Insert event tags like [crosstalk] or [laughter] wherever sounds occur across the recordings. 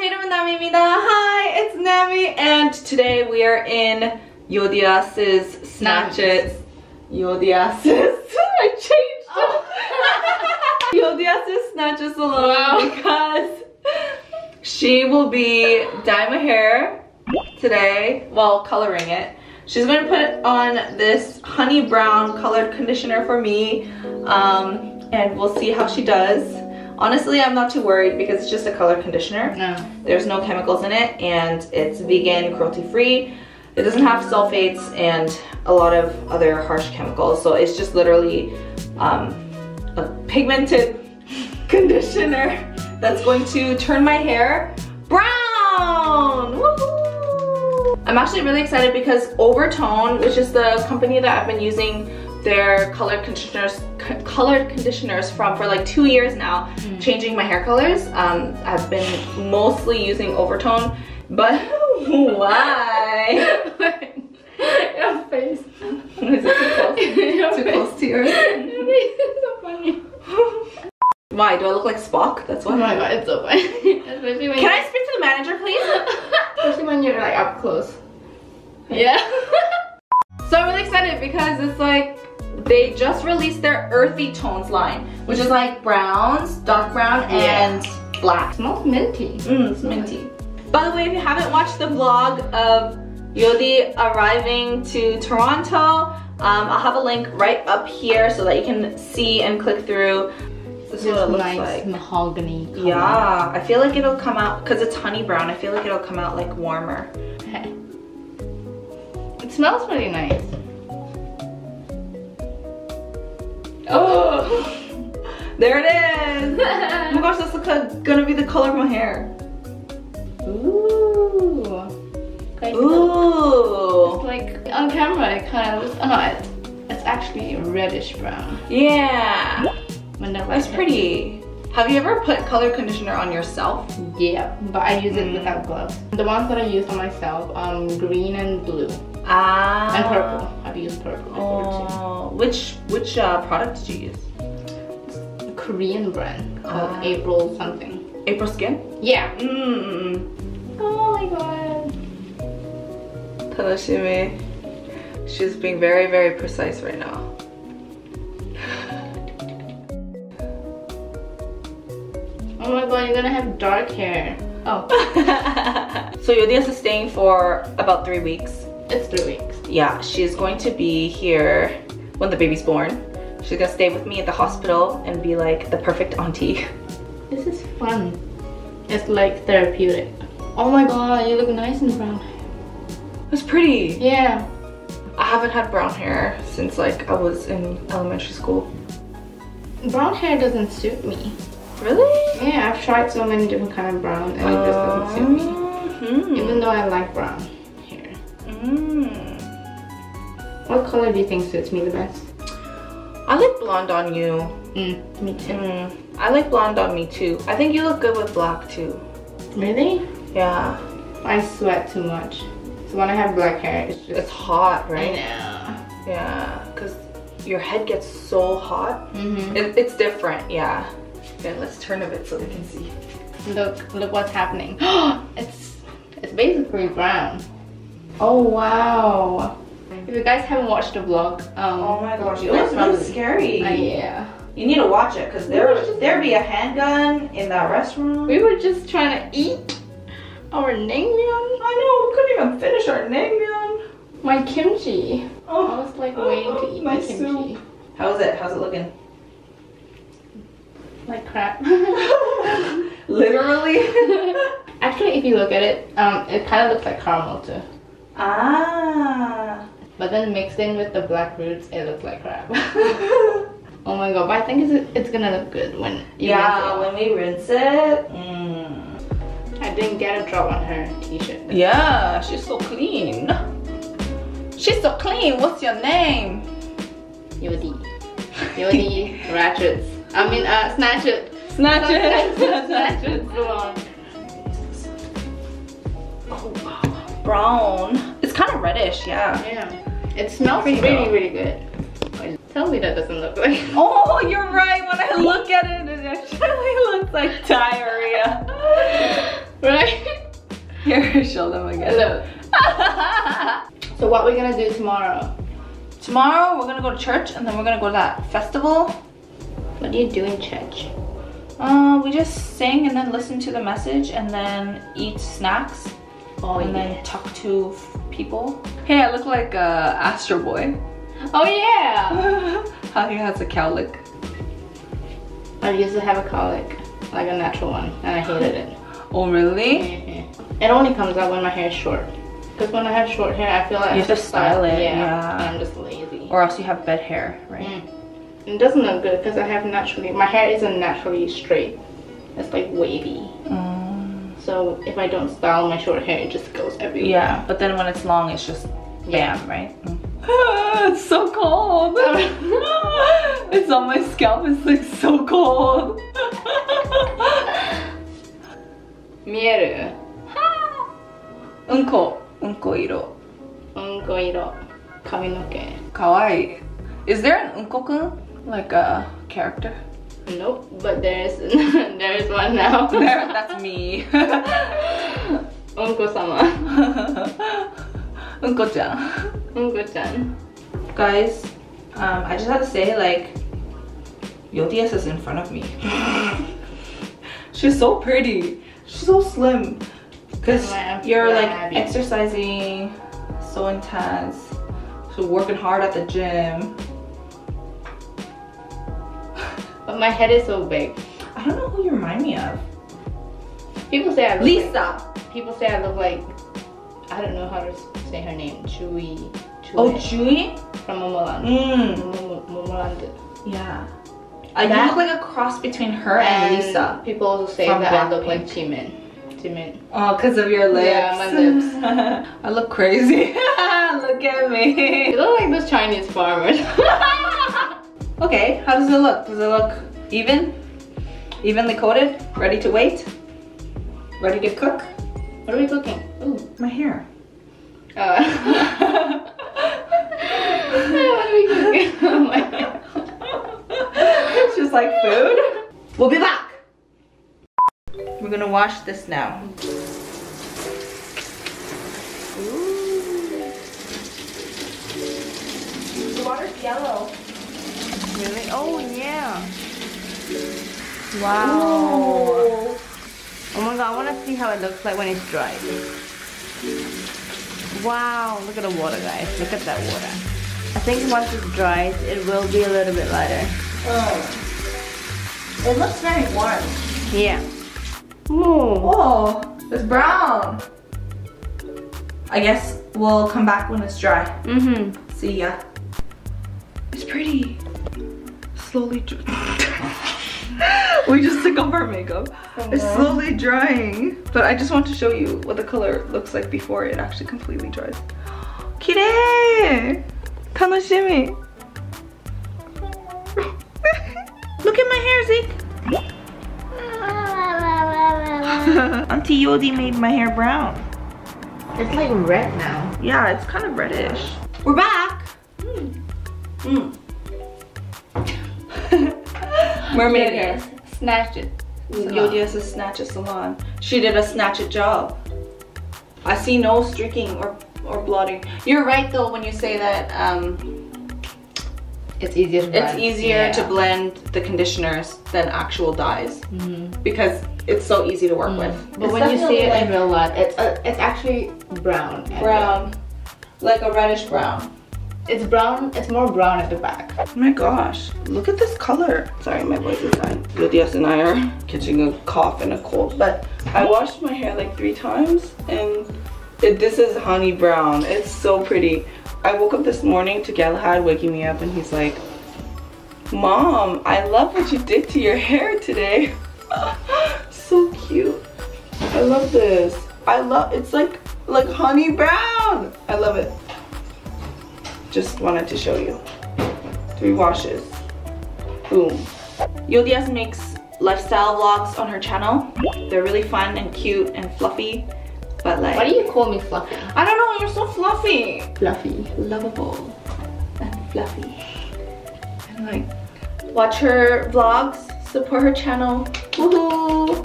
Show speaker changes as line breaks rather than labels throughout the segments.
Freedom and Namimida. Hi, it's Nami, and today we are in Euodias's snatches. It. Euodias's. [laughs] I changed
oh.
it. Oh. [laughs] Euodias's snatches alone
wow.
because she will be dyeing my hair today while coloring it. She's gonna put on this honey brown colored conditioner for me, um, and we'll see how she does. Honestly, I'm not too worried because it's just a color conditioner.
No.
There's no chemicals in it and it's vegan, cruelty free. It doesn't have sulfates and a lot of other harsh chemicals. So it's just literally um, a pigmented [laughs] conditioner that's going to turn my hair brown. I'm actually really excited because Overtone, which is the company that I've been using their color conditioners colored conditioners from for like two years now changing my hair colors um, i've been mostly using overtone but [laughs] why
Your face.
is it too close, too
face.
close to yours
Your face is so funny.
why do i look like spock that's
Oh
why
my god, it's so funny. Especially when
can i speak to the manager please
Especially when you're like up close. Yeah. [laughs]
so i'm really excited because it's like they just released their earthy tones line which is like browns dark brown
Yeah.
and black
smells minty.
Mm, it's minty. By the way, if you haven't watched the vlog of Yodi arriving to Toronto, um, I'll have a link right up here so that you can see and click through. This is what it looks
nice
like.
mahogany color.
Yeah, I feel like it'll come out, because it's honey brown, I feel like it'll come out like warmer.
Okay. [laughs] It smells really nice. Oh!
There it is! oh my gosh, that's the gonna be the color of my hair.
Ooh. Guys.
Ooh.
Like on camera, it kind of looks. Oh no, it, it's actually reddish brown.
Yeah, that's pretty. Have you ever put color conditioner on yourself?
Yeah, but I use it
Mm.
without gloves. The ones that I use on myself, um, green and blue
Ah.
and purple. I've used purple before
Oh, which which uh, product did you use?
too. Korean brand called
Ah.
April something.
April Skin.
Yeah.
Mm.
Oh my god.
Tanoshimi. She's being very very precise right now.
Oh my god, you're gonna have dark hair. Oh, [laughs]
so Euodias is staying for about three weeks.
it's three weeks.
Yeah, she's going to be here when the baby's born. She's gonna stay with me at the hospital and be like the perfect auntie.
This is fun. It's like therapeutic. Oh my god, you look nice in brown. hair.
It's pretty.
Yeah.
I haven't had brown hair since like I was in elementary school.
Brown hair doesn't suit me.
Really?
Yeah, I've tried so many different kind of brown and it just doesn't suit me.
Mhm.
Even though I like brown hair.
Mm.
What color do you think suits me the best?
I like blonde on you.
Mm, me too.
Mm. I like blonde on me too. I think you look good with black too.
Really?
Yeah.
I sweat too much. So when I have black hair, it's just...
It's hot,
I
right?
know.
Yeah. Because your head gets so hot.
Mm-hmm.
It, it's different, yeah. Okay, let's turn a bit so they can see.
Look, look what's happening. [gasps] it's it's basically brown. Oh wow. If you guys haven't watched the vlog, um you'll probably- [laughs]
scary.
Uh, yeah.
You need to watch it because there there be a handgun in that restaurant.
We were just trying to eat our naengmyeon.
I know, we couldn't even finish our naengmyeon.
My kimchi. Oh, I
Oh,
was like waiting to eat my,
my
kimchi.
soup. How's it? How's it looking?
Like crap. [laughs] [laughs]
Literally.
Actually, if you look at it, um, it kind of looks like caramel too.
ah.
But then mixed in with the black roots, it looks like crap. [laughs] oh my god, but I think it's, it's gonna look good when you
yeah, when we rinse it. Mm.
I didn't get a drop on her t-shirt.
Yeah, she's so clean. She's so clean. What's your name?
Yodi. Yodi [laughs] ratchets. I mean, uh, snatch it.
Snatch it. [laughs]
snatch it.
Oh wow. Brown. It's kind of reddish, yeah.
Yeah. It smells really, really good. Tell me that doesn't look like. [laughs] [laughs]
Oh, you're right. When I look at it, it actually [laughs] looks like diarrhea.
Right?
Here, show them again.
Look. so what we're gonna do tomorrow?
Tomorrow we're gonna go to church and then we're gonna go to that festival.
What do you do in church?
Uh, we just sing and then listen to the message and then eat snacks
Oh,
and then talk to people. Hey, I look like uh, Astro Boy.
Oh yeah! [laughs]
How he has a cowlick.
I used to have a cowlick, like a natural one, and I hated it. [gasps]
Oh really?
Mhm. It only comes out when my hair is short. Because when I have short hair, I feel like
You
I
have to style it,
Yeah,
yeah.
I'm just lazy.
Or else you have bed hair, right?
Mm. It doesn't look good because I have naturally, my hair isn't naturally straight. It's like wavy.
Um,
so if I don't style my short hair, it just goes everywhere.
Yeah, but then when it's long, it's just
yeah.
bam, right? Mm [laughs] it's so cold. [laughs] [laughs] it's on my scalp. It's like so cold.
Mieru. Unko. Unko iro.
Unko iro. Kaminoke. Kawaii. Is there an unko-kun? Like a character?
Nope, but there is [laughs] there is one now. [laughs]
there, that's me. [laughs]
Unko-sama. Unko-chan. Unko-chan.
Guys, um, I just have to say like, Euodias is in front of me. She's so pretty. She's so slim. Cause
oh,
you're like exercising so intense. So working hard at the gym.
But my head is so big.
I don't know who you remind me of.
People say I look
Lisa.
Like, people say I look like I don't know how to say her name. Chewy. Chui
Oh, Chewy?
from Momoland.
Mm.
Momo- Momoland.
Yeah. Uh, you look like a cross between her and, Lisa.
People also say that I look
Blackpink.
like Jimin. Jimin.
Oh, because of your lips.
Yeah, my lips. [laughs]
I look crazy. [laughs] look at me.
You look like those Chinese farmers. [laughs]
Okay, how does it look? Does it look even? Evenly coated? Ready to wait? Ready to cook?
what are we cooking? Ooh.
My hair.
Uh, [laughs] what are we cooking? Oh
it's [laughs] just like food. We'll be back. We're gonna wash this now. The water's yellow.
Really? Oh yeah.
Wow.
Oh my god, I want to see how it looks like when it's dry. Wow, look at the water guys. Look at that water. I think once it dries, it will be a little bit lighter.
Oh. It looks very warm.
Yeah. Ooh.
Oh, it's brown. I guess we'll come back when it's dry.
Mm-hmm.
See ya. It's pretty. Slowly. [laughs] we just took off our makeup. It's slowly drying. But I just want to show you what the color looks like before it actually completely dries. Kirei! Tanoshimi! [laughs] Look at my hair, Zeke! [laughs] Auntie Yodi made my hair brown.
It's like red now.
Yeah, it's kind of reddish. We're back. Mm. Mermaid hair.
Snatch it.
Yodi has a snatch a salon. She did a snatch it job. I see no streaking or or blotting. You're right though when you say that um,
It's easier to
it's
blend.
easier to blend the conditioners than actual dyes
Mhm.
because it's so easy to work with.
But
It's
when you see it
definitely
in real life, it's uh, it's actually brown.
brown, like a reddish brown.
It's brown. It's more brown at the back.
Oh my gosh, look at this color. Sorry, my voice is dying. Euodias and I are catching a cough and a cold, but I washed my hair like three times and it, this is honey brown. It's so pretty. I woke up this morning to Galahad waking me up and he's like, Mom, I love what you did to your hair today. [laughs] so cute. I love this. I love, it's like, like honey brown. I love it. Just wanted to show you. Three washes. Boom. Euodias makes lifestyle vlogs on her channel. They're really fun and cute and fluffy. But like,
Why do you call me fluffy?
I don't know, you're so fluffy.
Fluffy.
Lovable and fluffy. And like, watch her vlogs, support her channel. Woohoo!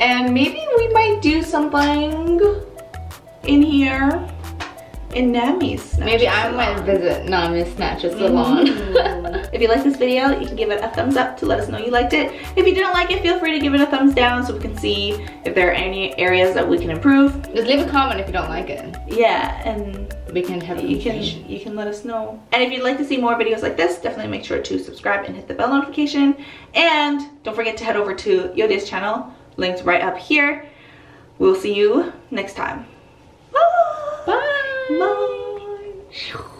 And maybe we might do something in here in Nami's
Maybe I might visit Nami's Snatcher Salon.
Mm. [laughs] if you like this video, you can give it a thumbs up to let us know you liked it. If you didn't like it, feel free to give it a thumbs down so we can see if there are any areas that we can improve.
Just leave a comment if you don't like it.
Yeah, and
we can have
you can you can let us know. And if you'd like to see more videos like this, definitely make sure to subscribe and hit the bell notification. And don't forget to head over to Yodi's channel, linked right up here. We'll see you next time.
Bye.